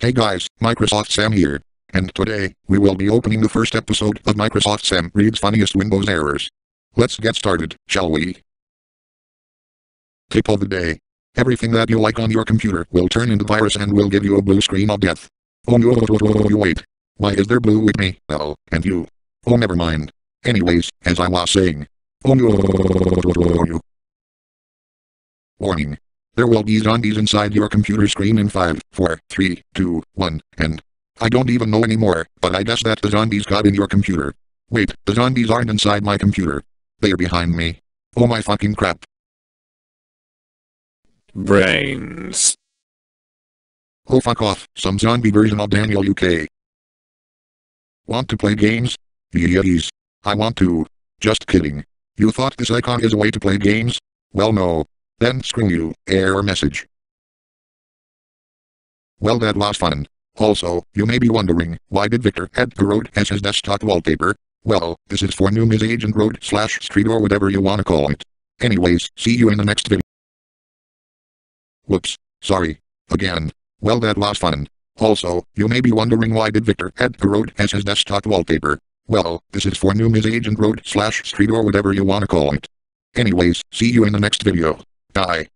Hey guys, Microsoft Sam here. And today, we will be opening the first episode of Microsoft Sam Reads Funniest Windows Errors. Let's get started, shall we? Tip of the day. Everything that you like on your computer will turn into virus and will give you a blue screen of death. Oh no, wait. Why is there blue with me? Oh, and you. Oh never mind. Anyways, as I was saying. Oh no. Warning. There will be zombies inside your computer screen in 5, 4, 3, 2, 1, and... I don't even know anymore, but I guess that the zombies got in your computer. Wait, the zombies aren't inside my computer. They're behind me. Oh my fucking crap. brains, Oh fuck off, some zombie version of Daniel UK. Want to play games? Yes. I want to. Just kidding. You thought this icon is a way to play games? Well no. Then screen you, error message. Well that was fun. Also, you may be wondering, why did Victor Edgar Road as his desktop wallpaper? Well, this is for new Ms. Agent Road slash street or whatever you wanna call it. Anyways, see you in the next video. Whoops, sorry. Again. Well that was fun. Also, you may be wondering why did Victor Edgar Road as his desktop wallpaper? Well, this is for new Ms. Agent Road slash street or whatever you wanna call it. Anyways, see you in the next video. Bye.